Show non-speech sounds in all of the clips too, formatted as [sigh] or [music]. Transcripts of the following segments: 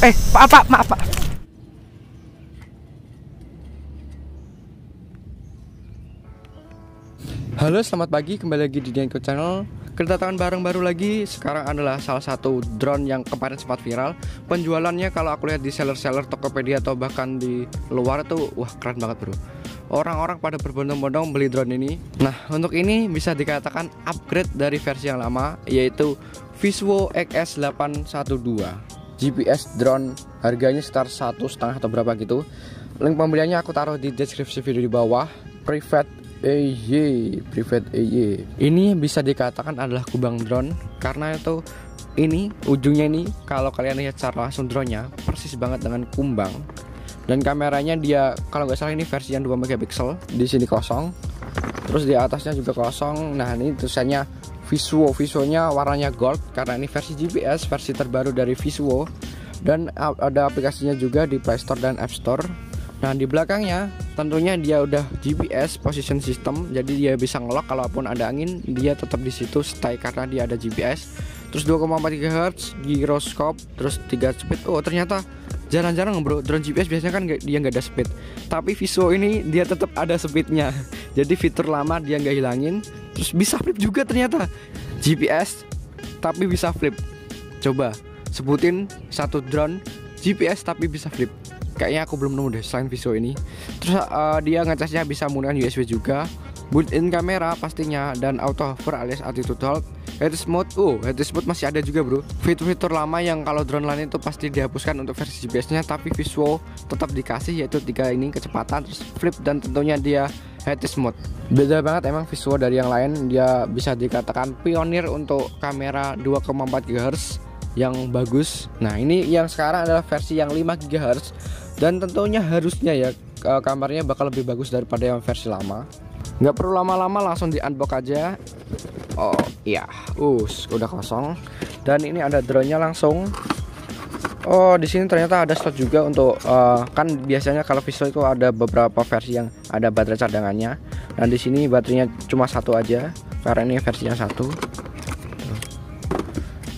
Eh, pak, pak, maaf pak. Halo, selamat pagi. Kembali lagi di Denko Channel. Kedatangan barang baru lagi sekarang adalah salah satu drone yang kemarin sempat viral. Penjualannya kalau aku lihat di seller-seller Tokopedia atau bahkan di luar itu wah keren banget, Bro. Orang-orang pada berbondong-bondong beli drone ini. Nah, untuk ini bisa dikatakan upgrade dari versi yang lama yaitu Viswo XS812. GPS drone harganya sekitar satu setengah atau berapa gitu. Link pembeliannya aku taruh di deskripsi video di bawah. Private EY private EY ini bisa dikatakan adalah kubang drone karena itu ini ujungnya ini kalau kalian lihat secara langsung drone-nya persis banget dengan kumbang dan kameranya dia kalau nggak salah ini versi yang 2 megapiksel di sini kosong terus di atasnya juga kosong nah ini tulisannya Visuo. Visuonya warnanya gold karena ini versi GPS versi terbaru dari Visuo. Dan ada aplikasinya juga di Play Store dan App Store. Nah di belakangnya tentunya dia udah GPS position system. Jadi dia bisa ngelok kalaupun ada angin dia tetap di situ stay karena dia ada GPS terus 2,4 GHz gyroscope terus 3 speed. Oh ternyata jarang-jarang bro. Drone GPS biasanya kan dia nggak ada speed. Tapi Viso ini dia tetap ada speednya. [laughs] Jadi fitur lama dia nggak hilangin terus bisa flip juga ternyata. GPS tapi bisa flip. Coba sebutin satu drone GPS tapi bisa flip. Kayaknya aku belum nemu deh selain Viso ini. Terus uh, dia ngecasnya bisa menggunakan USB juga. Built-in kamera pastinya dan auto hover alias attitude hold. Head mode oh head mode masih ada juga bro. Fitur-fitur lama yang kalau drone lain itu pasti dihapuskan untuk versi GPS nya tapi visual tetap dikasih yaitu tiga ini kecepatan terus flip dan tentunya dia head mode. Beda banget emang visual dari yang lain. Dia bisa dikatakan pionir untuk kamera 2,4 GHz yang bagus. Nah ini yang sekarang adalah versi yang 5 GHz dan tentunya harusnya ya kamarnya bakal lebih bagus daripada yang versi lama. Nggak perlu lama-lama langsung di unbox aja. Oh iya. Us udah kosong. Dan ini ada drone-nya langsung oh di sini ternyata ada slot juga untuk uh, kan biasanya kalau visual itu ada beberapa versi yang ada baterai cadangannya dan di sini baterainya cuma satu aja karena ini versi yang satu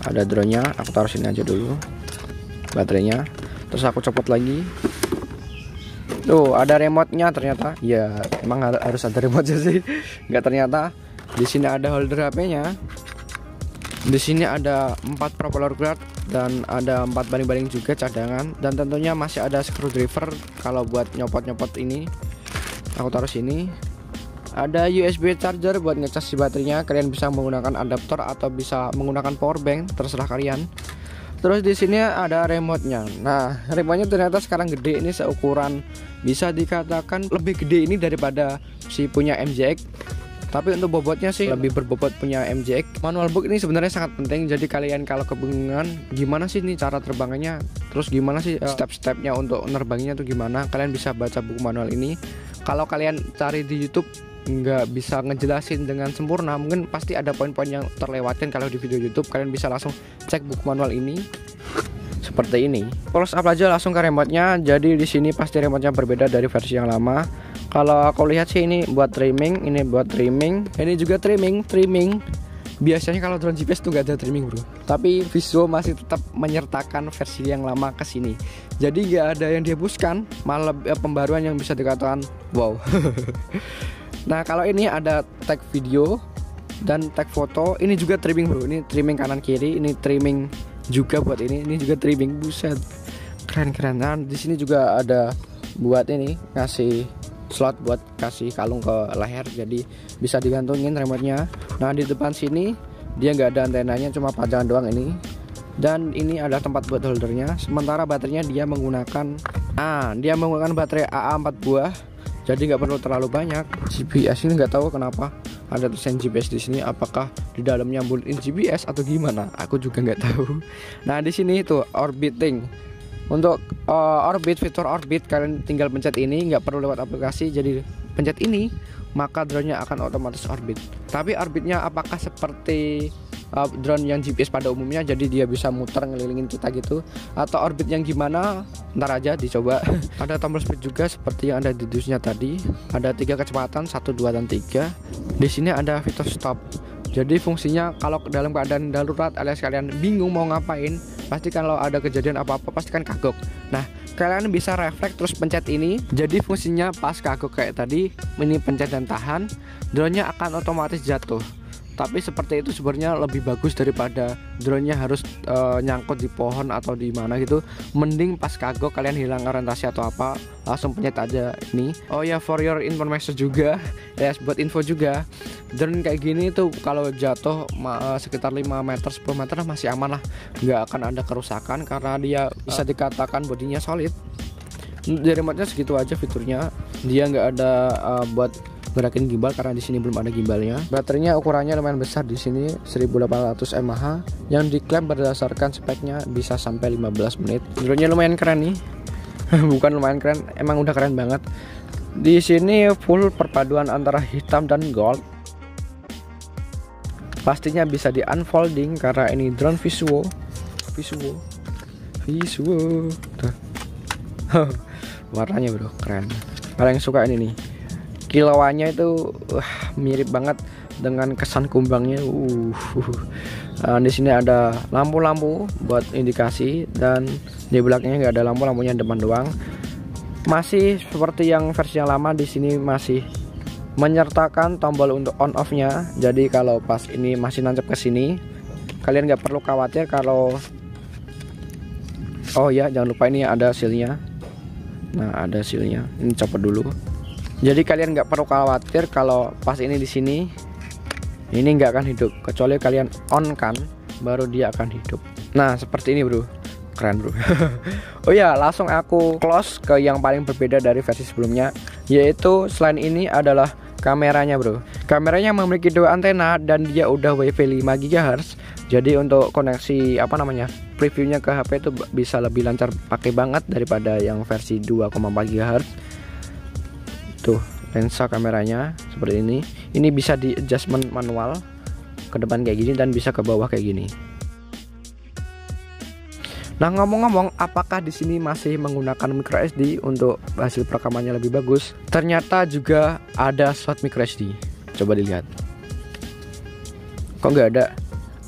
ada drone-nya aku taruh sini aja dulu baterainya terus aku copot lagi Tuh ada remote-nya ternyata. Ya emang harus ada remote sih. [laughs] Nggak ternyata. Di sini ada holder HP-nya. Di sini ada 4 propeller guard dan ada 4 baling-baling juga cadangan dan tentunya masih ada screwdriver kalau buat nyopot-nyopot ini. Aku taruh sini. Ada USB charger buat ngecas si baterainya. Kalian bisa menggunakan adaptor atau bisa menggunakan power bank, terserah kalian. Terus di sini ada remote-nya. Nah, remote-nya ternyata sekarang gede ini seukuran bisa dikatakan lebih gede ini daripada si punya MJX. Tapi untuk bobotnya sih lebih berbobot punya MJX. Manual book ini sebenarnya sangat penting. Jadi kalian kalau kebingungan gimana sih ini cara terbangnya, terus gimana sih uh, step-stepnya untuk nerbangnya tuh gimana? Kalian bisa baca buku manual ini. Kalau kalian cari di YouTube nggak bisa ngejelasin dengan sempurna mungkin pasti ada poin-poin yang terlewatkan kalau di video YouTube kalian bisa langsung cek buku manual ini seperti ini close up aja langsung ke remote-nya jadi di sini pasti remote-nya berbeda dari versi yang lama kalau aku lihat sih ini buat trimming ini buat trimming ini juga trimming trimming biasanya kalau drone GPS tuh gak ada trimming bro tapi visual masih tetap menyertakan versi yang lama ke sini jadi gak ada yang dihapuskan malah eh, pembaruan yang bisa dikatakan wow [laughs] Nah kalau ini ada tag video dan tag foto. Ini juga trimming bro. Ini trimming kanan kiri. Ini trimming juga buat ini. Ini juga trimming buset. Keren keren. Nah di sini juga ada buat ini ngasih slot buat kasih kalung ke leher jadi bisa digantungin remote-nya. Nah di depan sini dia nggak ada antenanya cuma pajangan doang ini. Dan ini ada tempat buat holdernya. Sementara baterainya dia menggunakan ah dia menggunakan baterai AA 4 buah jadi nggak perlu terlalu banyak. GPS ini nggak tahu kenapa ada tulisan GPS di sini apakah di dalamnya built-in GPS atau gimana? Aku juga nggak tahu. Nah di sini itu orbiting untuk uh, orbit fitur orbit kalian tinggal pencet ini nggak perlu lewat aplikasi jadi pencet ini maka drone-nya akan otomatis orbit. Tapi orbitnya apakah seperti uh, drone yang GPS pada umumnya jadi dia bisa muter ngelilingin kita gitu? Atau orbit yang gimana? Ntar aja dicoba. [laughs] Ada tombol speed juga seperti yang ada di dusnya tadi. Ada tiga kecepatan satu dua dan tiga. Di sini ada fitur stop. Jadi fungsinya kalau dalam keadaan darurat alias kalian bingung mau ngapain pasti kalau ada kejadian apa-apa pasti kan kagok. Nah kalian bisa refleks terus pencet ini. Jadi fungsinya pas kagok kayak tadi ini pencet dan tahan. Drone-nya akan otomatis jatuh tapi seperti itu sebenarnya lebih bagus daripada drone-nya harus uh, nyangkut di pohon atau di mana gitu. Mending pas kagok kalian hilang orientasi atau apa langsung pencet aja ini. Oh ya for your information juga. Ya [laughs] yes, buat info juga. Drone kayak gini tuh kalau jatuh uh, sekitar 5 meter 10 meter masih aman lah. Nggak akan ada kerusakan karena dia bisa dikatakan bodinya solid dari remote segitu aja fiturnya dia nggak ada uh, buat gerakin gimbal karena di sini belum ada gimbalnya. Baterainya ukurannya lumayan besar di sini 1800 mAh yang diklaim berdasarkan speknya bisa sampai 15 menit. Drone-nya lumayan keren nih. [laughs] Bukan lumayan keren, emang udah keren banget. Di sini full perpaduan antara hitam dan gold. Pastinya bisa di unfolding karena ini drone visual. Visual. Visual. [laughs] Warnanya bro, keren. Paling suka ini nih kilauannya itu uh, mirip banget dengan kesan kumbangnya. Uh, uh, di sini ada lampu-lampu buat indikasi dan di belakangnya nggak ada lampu, lampunya depan doang. Masih seperti yang versi yang lama di sini masih menyertakan tombol untuk on off-nya. Jadi kalau pas ini masih nancap ke sini, kalian nggak perlu khawatir kalau Oh ya, jangan lupa ini ada sealnya. Nah, ada sealnya. Ini copot dulu. Jadi kalian nggak perlu khawatir kalau pas ini di sini ini nggak akan hidup. Kecuali kalian on kan baru dia akan hidup. Nah seperti ini bro. Keren bro. [laughs] Oh ya langsung aku close ke yang paling berbeda dari versi sebelumnya yaitu selain ini adalah kameranya bro. Kameranya memiliki dua antena dan dia udah wifi 5 GHz jadi untuk koneksi apa namanya previewnya ke HP itu bisa lebih lancar pakai banget daripada yang versi 2,4 GHz tuh lensa kameranya seperti ini ini bisa di adjustment manual ke depan kayak gini dan bisa ke bawah kayak gini Nah ngomong-ngomong, apakah di sini masih menggunakan micro SD untuk hasil perekamannya lebih bagus? Ternyata juga ada slot micro SD. Coba dilihat. Kok nggak ada?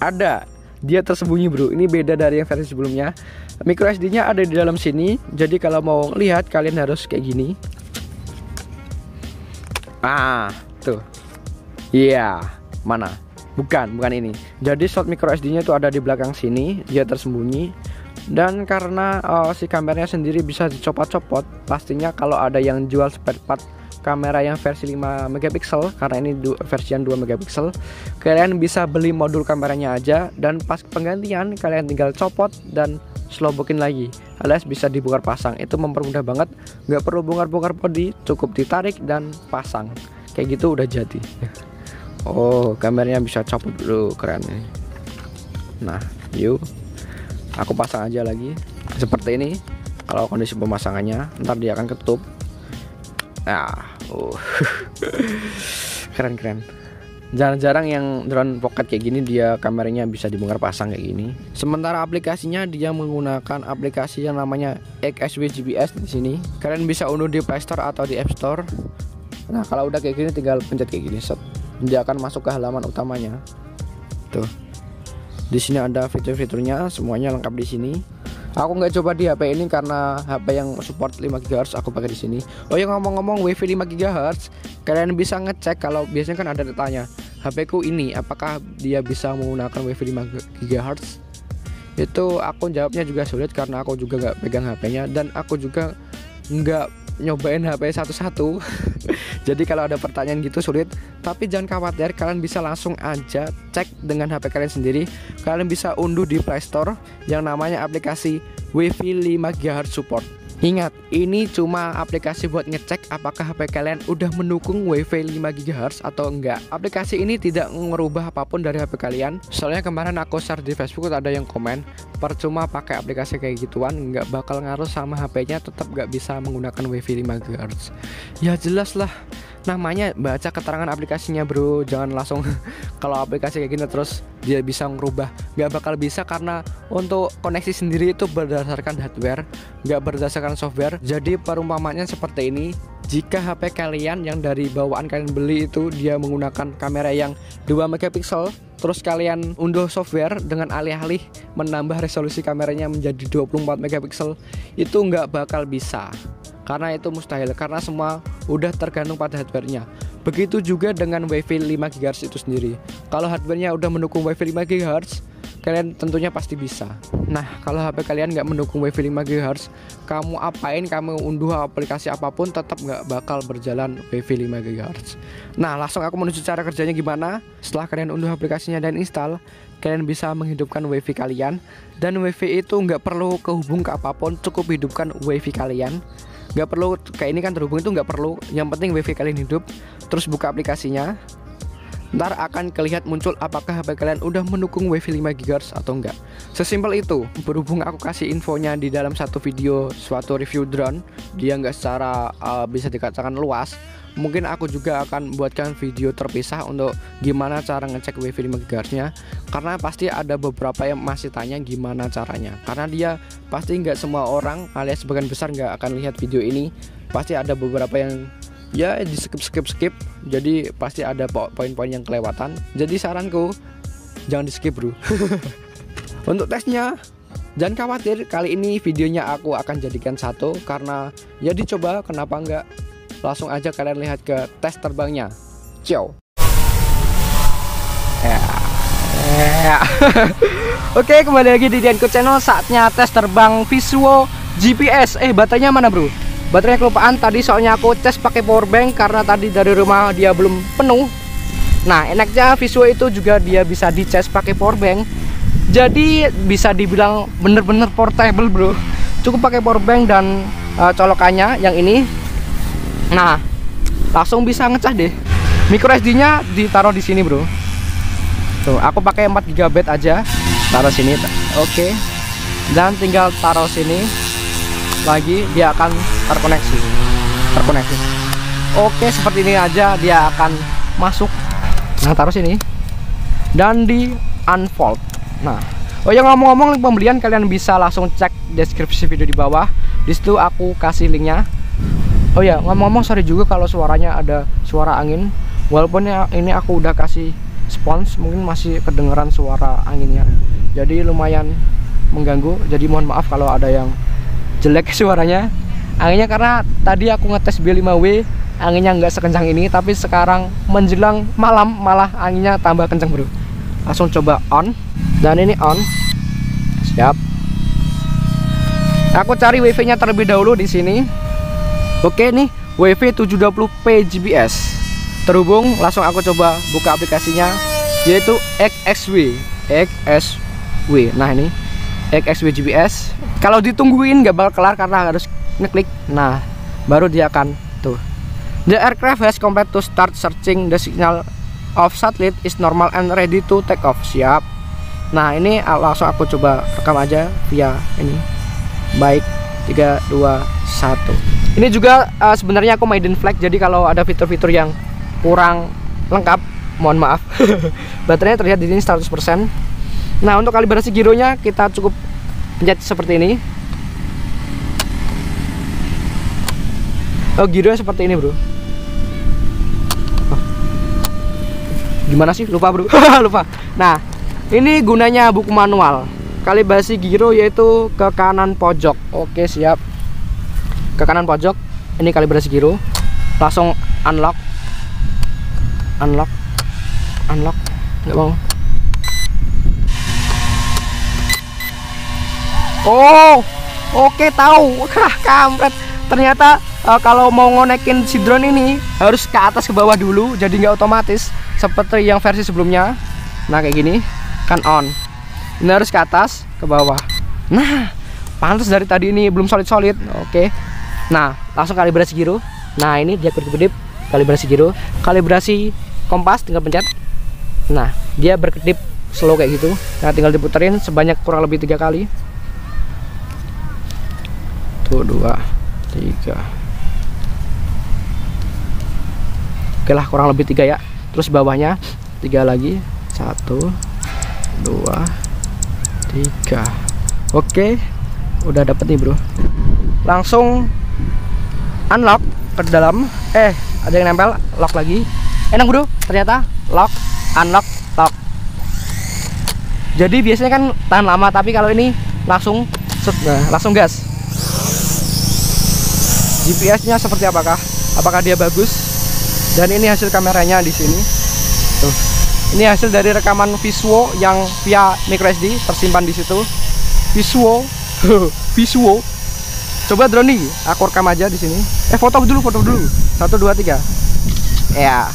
Ada. Dia tersembunyi bro. Ini beda dari yang versi sebelumnya. Micro SD-nya ada di dalam sini. Jadi kalau mau lihat kalian harus kayak gini. Ah, tuh. Iya, yeah. mana? Bukan, bukan ini. Jadi slot micro SD-nya itu ada di belakang sini, dia tersembunyi. Dan karena uh, si kameranya sendiri bisa dicopot-copot, pastinya kalau ada yang jual spare part kamera yang versi 5 megapiksel karena ini versi yang 2 megapiksel. Kalian bisa beli modul kameranya aja dan pas penggantian kalian tinggal copot dan slowbokin lagi. Alias bisa dibongkar pasang. Itu mempermudah banget. Nggak perlu bongkar-bongkar body cukup ditarik dan pasang. Kayak gitu udah jadi. Oh kameranya bisa copot dulu keren nah yuk. Aku pasang aja lagi. Seperti ini. Kalau kondisi pemasangannya ntar dia akan ketutup. Nah uh. [laughs] keren keren. Jarang-jarang yang drone pocket kayak gini dia kameranya bisa dibongkar pasang kayak gini. Sementara aplikasinya dia menggunakan aplikasi yang namanya XSW GPS di sini. Kalian bisa unduh di Play Store atau di App Store. Nah kalau udah kayak gini tinggal pencet kayak gini set. Dia akan masuk ke halaman utamanya. Tuh. Di sini ada fitur-fiturnya semuanya lengkap di sini Aku nggak coba di HP ini karena HP yang support 5 GHz aku pakai di sini. Oh ya ngomong-ngomong WiFi 5 GHz, kalian bisa ngecek kalau biasanya kan ada ditanya HP ku ini apakah dia bisa menggunakan WiFi 5 GHz? Itu aku jawabnya juga sulit karena aku juga nggak pegang HP-nya dan aku juga nggak nyobain HP satu-satu. [laughs] Jadi kalau ada pertanyaan gitu sulit, tapi jangan khawatir, kalian bisa langsung aja cek dengan HP kalian sendiri. Kalian bisa unduh di Play Store yang namanya aplikasi WiFi 5 GHz support. Ingat, ini cuma aplikasi buat ngecek apakah HP kalian udah mendukung WiFi 5 GHz atau enggak. Aplikasi ini tidak merubah apa pun dari HP kalian. Soalnya kemarin aku share di Facebook ada yang komen, percuma pakai aplikasi kayak gituan nggak bakal ngaruh sama HP-nya tetap nggak bisa menggunakan WiFi 5 GHz. Ya jelas lah namanya baca keterangan aplikasinya bro. Jangan langsung [laughs] kalau aplikasi kayak gini terus dia bisa ngerubah. Nggak bakal bisa karena untuk koneksi sendiri itu berdasarkan hardware nggak berdasarkan software. Jadi perumpamannya seperti ini jika HP kalian yang dari bawaan kalian beli itu dia menggunakan kamera yang 2 megapiksel terus kalian unduh software dengan alih-alih menambah resolusi kameranya menjadi 24 megapiksel itu nggak bakal bisa. Karena itu mustahil karena semua udah tergantung pada hardwarenya. Begitu juga dengan wifi 5 GHz itu sendiri. Kalau hardwarenya udah mendukung wifi 5 GHz kalian tentunya pasti bisa. Nah kalau HP kalian nggak mendukung wifi 5 GHz kamu apain kamu unduh aplikasi apa pun tetap nggak bakal berjalan wifi 5 GHz nah langsung aku menuju cara kerjanya gimana? Setelah kalian unduh aplikasinya dan install kalian bisa menghidupkan wifi kalian. Dan wifi itu nggak perlu kehubung ke apa pun cukup hidupkan wifi kalian. Nggak perlu kayak ini kan terhubung itu nggak perlu. Yang penting wifi kalian hidup terus buka aplikasinya ntar akan kelihatan muncul apakah HP kalian udah mendukung wifi 5 GHz atau enggak. Sesimpel itu berhubung aku kasih infonya di dalam satu video suatu review drone dia nggak secara uh, bisa dikatakan luas mungkin aku juga akan buatkan video terpisah untuk gimana cara ngecek wifi 5 GHz nya karena pasti ada beberapa yang masih tanya gimana caranya. Karena dia pasti nggak semua orang alias sebagian besar nggak akan lihat video ini pasti ada beberapa yang ya di skip skip skip jadi pasti ada poin-poin yang kelewatan jadi saranku jangan di skip bro [laughs] untuk tesnya Jangan khawatir, kali ini videonya aku akan jadikan satu karena ya dicoba kenapa enggak Langsung aja kalian lihat ke tes terbangnya. Ciao. Ya. Ya. [laughs] Oke, kembali lagi di Dianku Channel. Saatnya tes terbang Visuo GPS. Eh, baterainya mana, Bro? Baterainya kelupaan tadi soalnya aku tes pakai power bank karena tadi dari rumah dia belum penuh. Nah, enaknya Visuo itu juga dia bisa dicas pakai power bank. Jadi bisa dibilang bener-bener portable, Bro. Cukup pakai power bank dan uh, colokannya yang ini Nah, langsung bisa ngecas deh. Micro SD-nya ditaruh di sini, Bro. Tuh, aku pakai 4 GB aja. Taruh sini. Oke. Dan tinggal taruh sini. Lagi dia akan terkoneksi. Terkoneksi. Oke, seperti ini aja dia akan masuk. Nah, taruh sini. Dan di unfold. Nah, oh ya ngomong-ngomong link pembelian kalian bisa langsung cek deskripsi video di bawah. Di situ aku kasih linknya Oh ya ngomong-ngomong sorry juga kalau suaranya ada suara angin Walaupun ya ini aku udah kasih spons mungkin masih kedengeran suara anginnya Jadi lumayan mengganggu Jadi mohon maaf kalau ada yang jelek [laughs] suaranya. Anginnya karena tadi aku ngetes B5W Anginnya nggak sekencang ini Tapi sekarang menjelang malam malah anginnya tambah kencang bro. Langsung coba on Dan ini on. Siap. Aku cari wifi nya terlebih dahulu di sini. Oke nih WV 720p GPS terhubung langsung aku coba buka aplikasinya yaitu XSW XSW nah ini. XSW GPS kalau ditungguin gak bakal kelar karena harus ngeklik. Nah baru dia akan tuh. The aircraft has complete to start searching the signal of satellite is normal and ready to take off. Siap. Nah ini langsung aku coba rekam aja via ini. Baik 3 2 1 ini juga uh, sebenarnya aku maiden flag jadi kalau ada fitur-fitur yang kurang lengkap mohon maaf. [laughs] Baterainya terlihat di sini 100% nah untuk kalibrasi gironya kita cukup pencet seperti ini. Oh gironya seperti ini bro. Oh. gimana sih? Lupa bro. [laughs] Lupa. Nah ini gunanya buku manual. Kalibrasi giro yaitu ke kanan pojok. Oke siap. Ke kanan pojok. Ini kalibrasi giro langsung unlock. Unlock. Unlock. Nggak mau oh oke okay, tahu Hah, kampret ternyata uh, kalau mau ngonekin si drone ini harus ke atas ke bawah dulu jadi nggak otomatis seperti yang versi sebelumnya nah kayak gini kan on ini harus ke atas ke bawah nah pantas dari tadi ini belum solid solid oke. Nah, langsung kalibrasi giro. Nah, ini dia berkedip kalibrasi giro. Kalibrasi kompas tinggal pencet. Nah, dia berkedip slow kayak gitu. Nah, tinggal diputerin sebanyak kurang lebih tiga kali. Tuh, dua, tiga. Oke lah, kurang lebih tiga ya. Terus bawahnya tiga lagi. Satu, dua, tiga. Oke, udah dapet nih bro. Langsung unlock ke dalam eh ada yang nempel lock lagi enak bro ternyata lock unlock lock jadi biasanya kan tahan lama tapi kalau ini langsung nah, langsung gas GPS-nya seperti apakah? Apakah dia bagus? Dan ini hasil kameranya di sini. Tuh. Ini hasil dari rekaman visual yang via micro SD tersimpan di situ. Visual. [laughs] Visual. Coba drone aku rekam aja di sini. Eh foto dulu foto dulu. Satu dua tiga. Ya.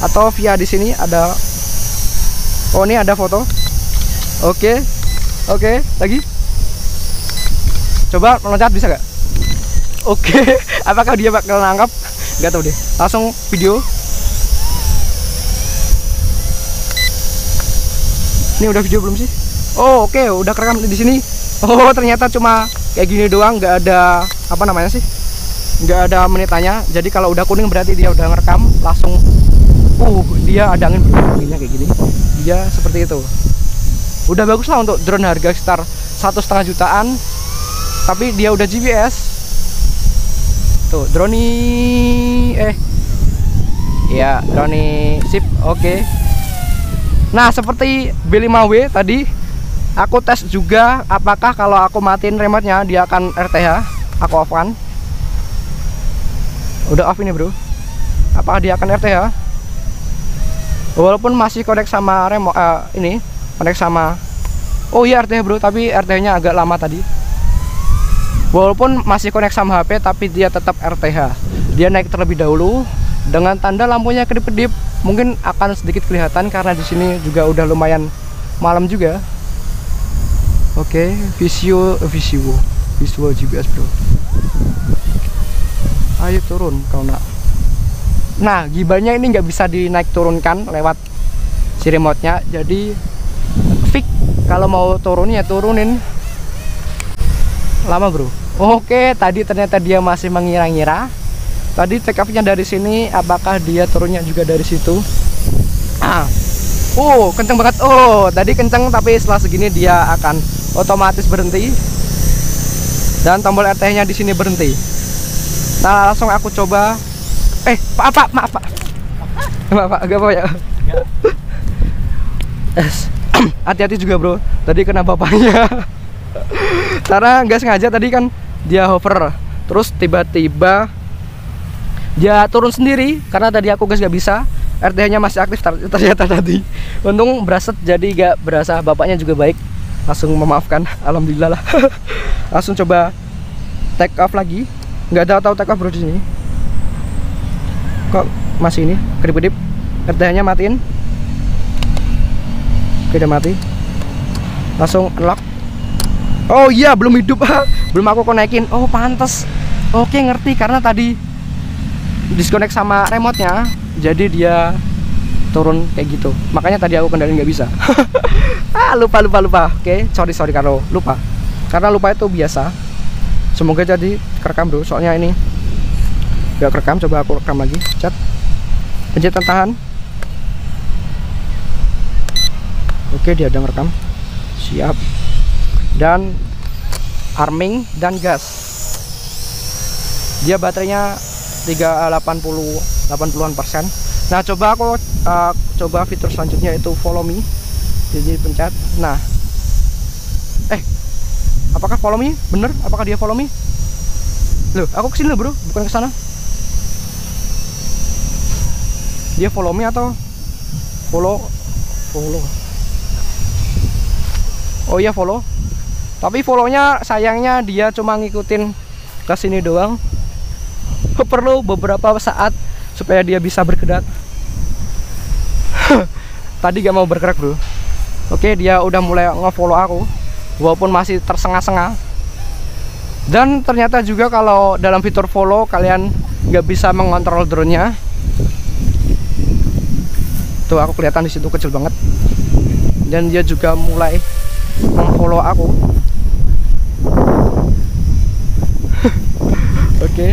Atau via di sini ada. Oh ini ada foto. Oke. Oke lagi. Coba meloncat bisa gak oke [laughs] apakah dia bakal nangkap nggak tahu deh. Langsung video. Ini udah video belum sih? Oh oke udah kerekam di sini. Oh ternyata cuma kayak gini doang nggak ada apa namanya sih? Nggak ada menitannya jadi kalau udah kuning berarti dia udah ngerekam langsung uh dia ada angin begini kayak gini. Dia seperti itu. Udah bagus lah untuk drone harga sekitar satu setengah jutaan. Tapi dia udah GPS tuh drone eh. Ya drone sip oke. Okay. nah seperti B5W tadi aku tes juga apakah kalau aku matiin remote-nya dia akan RTH aku off kan udah off ini bro. Apakah dia akan RTH walaupun masih connect sama remote uh, ini connect sama oh iya RTH bro tapi RTH nya agak lama tadi walaupun masih connect sama HP tapi dia tetap RTH dia naik terlebih dahulu dengan tanda lampunya kedip-kedip mungkin akan sedikit kelihatan karena di sini juga udah lumayan malam juga Oke, okay, visio visio visual GPS bro. Ayo turun kau nak. Nah, gibarnya ini nggak bisa dinaik turunkan lewat si remote-nya. Jadi fix kalau mau turun ya turunin. Lama bro. Oke, tadi ternyata dia masih mengira-ngira. Tadi take up-nya dari sini, apakah dia turunnya juga dari situ? Ah, oh kenceng banget. Oh, tadi kenceng tapi setelah segini dia akan otomatis berhenti. Dan tombol RT nya di sini berhenti. Nah langsung aku coba. Eh pak pak maaf pak. Maaf pak agak apa ya [clears throat] hati-hati juga bro. Tadi kena bapaknya. [laughs] Karena nggak sengaja tadi kan dia hover. Terus tiba-tiba dia turun sendiri karena tadi aku gas nggak bisa RTH nya masih aktif ternyata tadi. Untung beraset jadi gak berasa bapaknya juga baik. Langsung memaafkan alhamdulillah lah. [laughs] Langsung coba take off lagi. Nggak ada tahu take off bro di sini. Kok masih ini? Kedip-kedip. RTH nya matiin. Oke udah mati. Langsung unlock oh iya belum hidup belum aku konekin oh pantas oke ngerti karena tadi disconnect sama remote nya jadi dia turun kayak gitu. Makanya tadi aku kendalin nggak bisa. [laughs] Ah lupa lupa lupa. Oke sorry sorry kalau lupa. Karena lupa itu biasa. Semoga jadi kerekam dulu soalnya ini nggak kerekam coba aku rekam lagi. Cat pencet tahan. Oke dia udah ngerekam. Siap dan arming dan gas. Dia baterainya 380 80-an persen. Nah coba aku uh, coba fitur selanjutnya itu follow me. Jadi pencet. Nah. Eh apakah follow me? Bener? Apakah dia follow me? Loh aku ke sini bro. Bukan ke sana dia follow me atau follow? Follow. Oh iya follow tapi follownya sayangnya dia cuma ngikutin ke sini doang. [laughs] Perlu beberapa saat supaya dia bisa bergerak [laughs] tadi gak mau bergerak bro. Oke dia udah mulai ngefollow aku walaupun masih tersengah-sengah dan ternyata juga kalau dalam fitur follow kalian nggak bisa mengontrol drone-nya. Tuh aku kelihatan di situ kecil banget. Dan dia juga mulai mengfollow aku oke. Okay.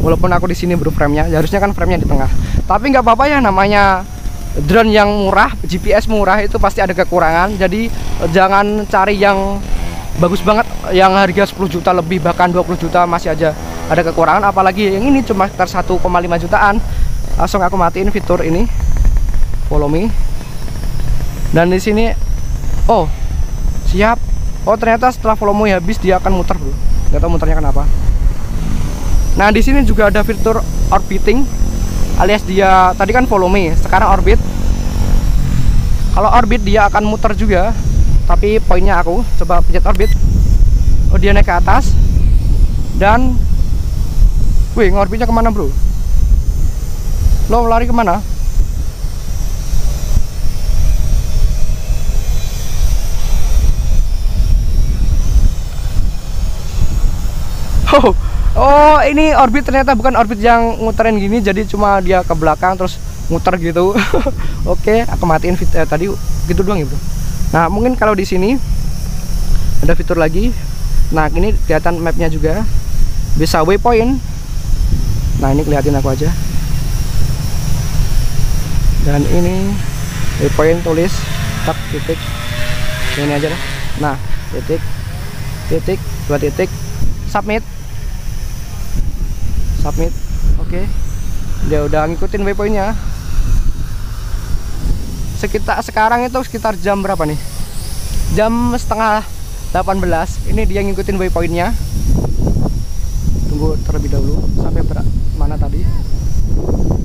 walaupun aku di sini bro frame-nya harusnya kan frame-nya di tengah. Tapi nggak apa-apa ya namanya drone yang murah GPS murah itu pasti ada kekurangan. Jadi jangan cari yang bagus banget yang harga 10 juta lebih bahkan 20 juta masih aja ada kekurangan. Apalagi yang ini cuma sekitar 1,5 jutaan. Langsung aku matiin fitur ini. Follow me. Dan di sini oh siap. Oh ternyata setelah volume habis dia akan muter bro. Nggak tahu muternya kenapa nah di sini juga ada fitur orbiting alias dia tadi kan volume sekarang orbit. Kalau orbit dia akan muter juga tapi poinnya aku coba pencet orbit. Oh dia naik ke atas dan wih ngorbitnya ke mana bro? Lo lari ke mana? Oh, oh ini orbit ternyata bukan orbit yang muterin gini, jadi cuma dia ke belakang terus muter gitu. [laughs] Oke, aku matiin fit eh, tadi gitu doang ya. Nah mungkin kalau di sini ada fitur lagi. Nah ini kelihatan mapnya juga, bisa waypoint. Nah ini kelihatin aku aja. Dan ini waypoint tulis tak titik ini aja lah. Nah titik titik dua titik submit submit. Oke. Okay. dia udah ngikutin waypointnya. Sekitar sekarang itu sekitar jam berapa nih? Jam setengah 18 ini dia ngikutin waypointnya. Tunggu terlebih dahulu sampai ber mana tadi.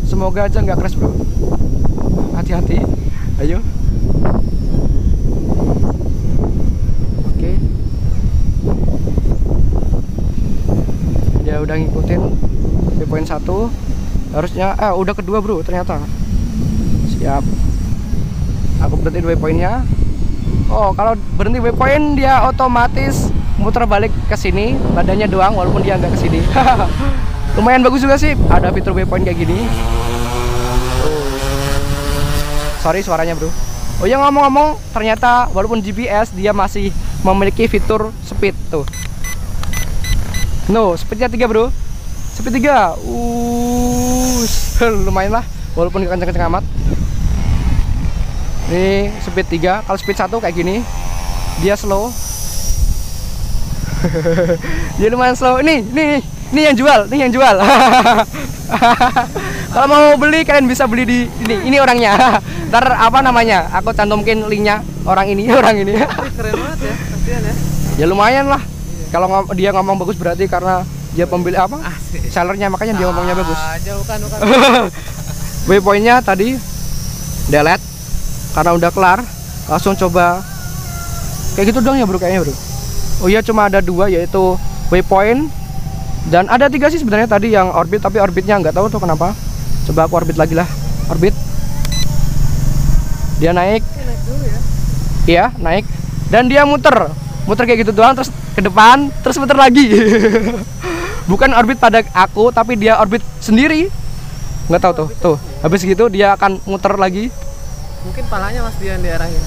Semoga aja nggak crash bro. Hati-hati. Ayo. Oke. Okay. dia udah ngikutin waypoint satu. Harusnya eh udah kedua bro ternyata. Siap. Aku berhenti waypointnya. Oh kalau berhenti waypoint dia otomatis muter balik ke sini. Badannya doang walaupun dia nggak ke sini. [laughs] Lumayan bagus juga sih ada fitur waypoint kayak gini. Sorry suaranya bro. Oh ya ngomong-ngomong ternyata walaupun GPS dia masih memiliki fitur speed tuh. No speednya tiga bro speed 3 uh lumayan lah walaupun kenceng-kenceng amat. Ini speed 3 kalau speed 1 kayak gini dia slow. [laughs] Dia lumayan slow. Ini ini ini yang jual ini yang jual. [laughs] Kalau mau beli kalian bisa beli di ini ini orangnya. [laughs] Ntar apa namanya? Aku cantumkin linknya orang ini orang ini. Keren banget ya kasihan ya. Ya lumayan lah. Kalau dia ngomong bagus berarti karena dia pembeli apa? Asik. Sellernya makanya dia ngomongnya bagus. aja bukan. [laughs] Bukan tadi delete karena udah kelar langsung coba. Kayak gitu dong ya bro kayaknya bro. Oh iya cuma ada dua yaitu waypoint dan ada tiga sih sebenarnya tadi yang orbit tapi orbitnya nggak tahu tuh kenapa. Coba aku orbit lagi lah orbit. Dia naik. Naik ya. Iya naik. Dan dia muter. Muter kayak gitu doang terus ke depan terus muter lagi [laughs] bukan orbit pada aku tapi dia orbit sendiri. Nggak tahu tuh tuh. Habis gitu dia akan muter lagi. Mungkin palanya mas dia yang diarahin.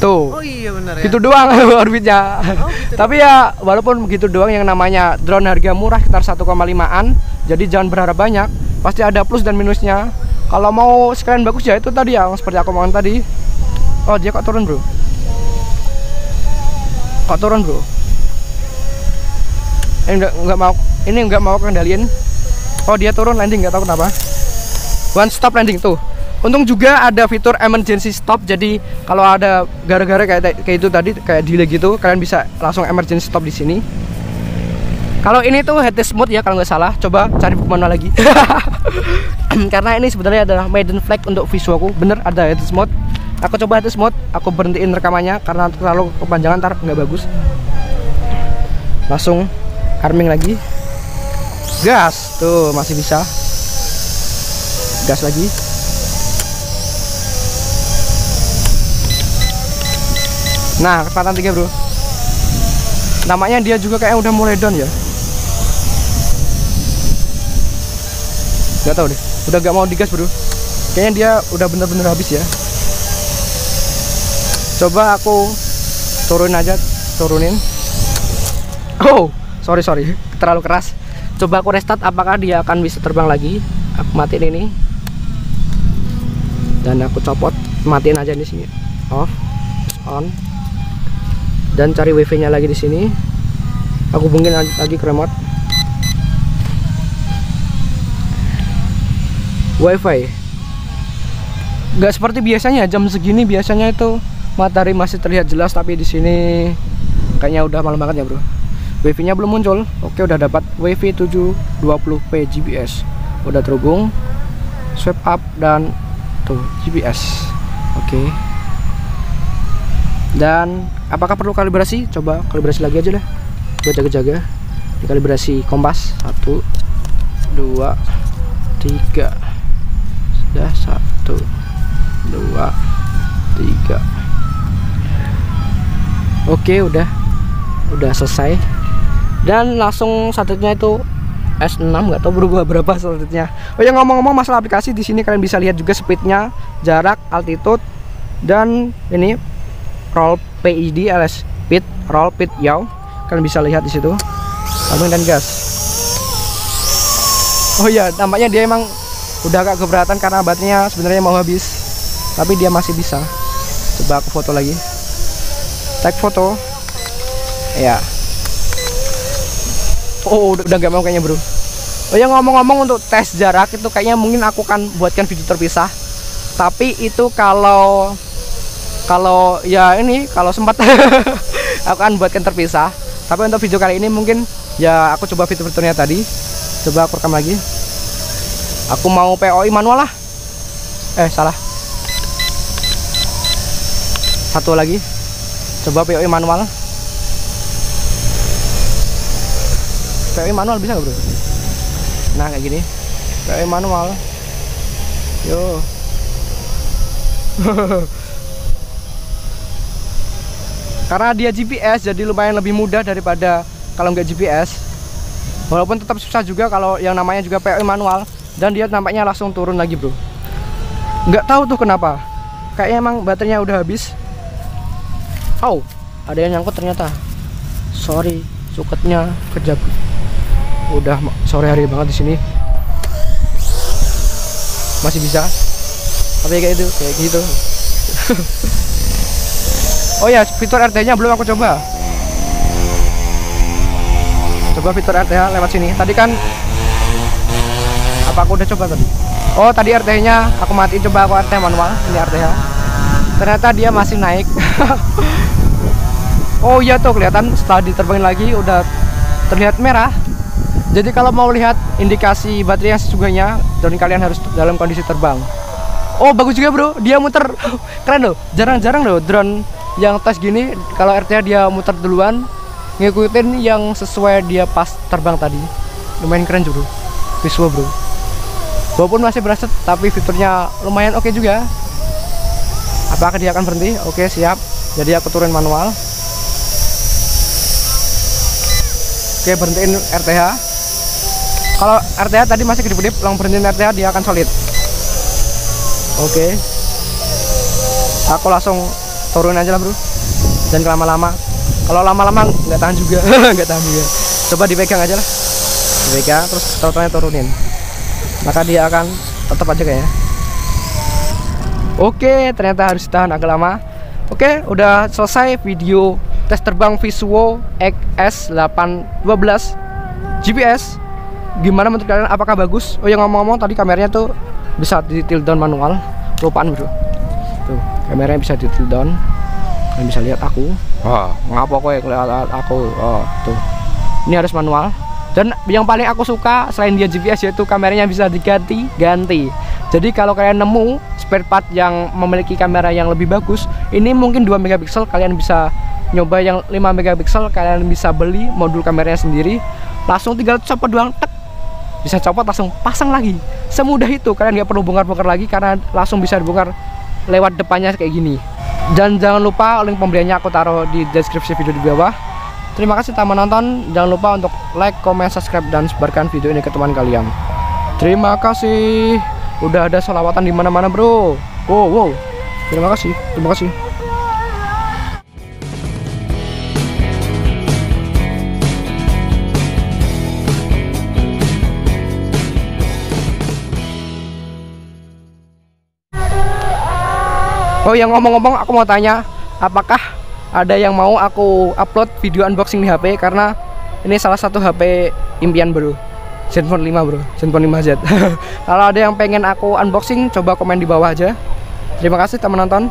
Tuh. Oh iya benar ya. Gitu doang [laughs] orbitnya. Oh, gitu tapi ya walaupun begitu doang yang namanya drone harga murah sekitar 1,5an jadi jangan berharap banyak. Pasti ada plus dan minusnya. Kalau mau sekalian bagus ya itu tadi yang seperti aku ngomong tadi. Oh dia kok turun bro? Kok turun bro ini nggak nggak mau ini nggak mau kendaliin oh dia turun landing nggak tahu kenapa. One stop landing tuh. Untung juga ada fitur emergency stop jadi kalau ada gara-gara kayak kayak itu tadi kayak delay gitu kalian bisa langsung emergency stop di sini. Kalau ini tuh headless mode ya kalau nggak salah. Coba cari mana lagi. [laughs] Karena ini sebenarnya adalah maiden flag untuk visualku bener ada headless mode. Aku coba headless mode aku berhentiin rekamannya karena terlalu kepanjangan ntar nggak bagus. Langsung arming lagi. Gas tuh masih bisa. Gas lagi. Nah kecepatan tiga bro. Namanya dia juga kayak udah mulai down ya. Nggak tahu deh. Udah gak mau digas bro. Kayaknya dia udah bener-bener habis ya. Coba aku turunin aja turunin. Oh sorry sorry. Terlalu keras. Coba aku restart apakah dia akan bisa terbang lagi? Aku matiin ini. Dan aku copot. Matiin aja di sini. Off. On. Dan cari wifi nya lagi di sini. Aku hubungin lagi ke remote. Wifi. Nggak seperti biasanya jam segini biasanya itu matahari masih terlihat jelas tapi di sini kayaknya udah malam banget ya bro wifi nya belum muncul. Oke udah dapat wifi 720p gbs udah terhubung swipe up dan tuh gbs oke. Dan apakah perlu kalibrasi? Coba kalibrasi lagi aja deh. Buat jaga-jaga. Kalibrasi kompas. Satu dua tiga. Sudah satu dua tiga. Oke udah. Udah selesai dan langsung satelitnya itu S6 nggak tahu berubah berapa satelitnya. Oh ya ngomong-ngomong masalah aplikasi di sini kalian bisa lihat juga speednya jarak altitude dan ini roll PID alias speed roll speed yaw. Kalian bisa lihat di situ. Lambung dan gas. Oh ya tampaknya dia emang udah agak keberatan karena baterainya sebenarnya mau habis. Tapi dia masih bisa. Coba aku foto lagi. Tag foto. Ya oh udah, udah gak mau kayaknya bro. Oh ya ngomong-ngomong untuk tes jarak itu kayaknya mungkin aku kan buatkan video terpisah. Tapi itu kalau kalau ya ini kalau sempat [laughs] aku akan buatkan terpisah. Tapi untuk video kali ini mungkin ya aku coba fitur-fiturnya tadi. Coba aku rekam lagi. Aku mau POI manual lah. Eh salah. Satu lagi. Coba POI manual POI manual bisa nggak bro? Nah kayak gini. POI manual. Yo. [laughs] Karena dia GPS jadi lumayan lebih mudah daripada kalau nggak GPS walaupun tetap susah juga kalau yang namanya juga POI manual dan dia nampaknya langsung turun lagi bro. Nggak tahu tuh kenapa. Kayaknya emang baterainya udah habis. Oh ada yang nyangkut ternyata. Sorry suketnya kejap udah sore hari banget di sini. Masih bisa? Tapi kayak itu? Kayak gitu. [laughs] Oh ya fitur RT nya belum aku coba. Coba fitur RTH lewat sini. Tadi kan apa aku udah coba tadi? Oh tadi RTH nya aku matiin coba aku RTH manual ini RTH ternyata dia masih naik. [laughs] Oh iya tuh kelihatan setelah diterbangin lagi udah terlihat merah jadi kalau mau lihat indikasi baterai yang sesungguhnya drone kalian harus dalam kondisi terbang. Oh bagus juga bro. Dia muter. [gasps] Keren loh. Jarang-jarang loh drone yang tes gini kalau RTH dia muter duluan ngikutin yang sesuai dia pas terbang tadi. Lumayan keren juga visual bro. Walaupun masih berasa tapi fiturnya lumayan oke okay juga. Apakah dia akan berhenti? Oke siap. Jadi aku turun manual. Oke berhentiin RTH kalau RTH tadi masih kedip-kedip long berhentiin RTH dia akan solid. Oke. Aku langsung turun aja lah bro. Dan lama-lama. Kalau lama-lama nggak tahan juga. [laughs] Nggak tahan juga. Coba dipegang aja lah. Dipegang terus totalnya turunin. Maka dia akan tetap aja kayaknya. Oke ternyata harus tahan agak lama. Oke udah selesai video tes terbang Visuo XS812 GPS gimana menurut kalian? Apakah bagus? Oh yang ngomong-ngomong tadi kameranya tuh bisa di tilt down manual. Lupaan bro. Tuh kameranya bisa di tilt down. Kalian bisa lihat aku. Oh ngapa kok ya kelihatan aku? Oh tuh. Ini harus manual. Dan yang paling aku suka selain dia GPS yaitu kameranya bisa diganti ganti jadi kalau kalian nemu spare part yang memiliki kamera yang lebih bagus ini mungkin 2 megapiksel kalian bisa nyoba yang 5 megapiksel kalian bisa beli modul kameranya sendiri. Langsung tinggal copot doang tek bisa copot langsung pasang lagi. Semudah itu kalian nggak perlu bongkar-bongkar lagi karena langsung bisa dibongkar lewat depannya kayak gini. Dan jangan lupa link pembeliannya aku taruh di deskripsi video di bawah. Terima kasih telah menonton. Jangan lupa untuk like, comment, subscribe dan sebarkan video ini ke teman kalian. Terima kasih. Udah ada solawatan di mana-mana bro. Wow wow. Terima kasih terima kasih Oh yang ngomong-ngomong aku mau tanya apakah ada yang mau aku upload video unboxing di HP karena ini salah satu HP impian bro. Zenfone 5 bro. Zenfone 5Z [laughs] kalau ada yang pengen aku unboxing coba komen di bawah aja. Terima kasih teman nonton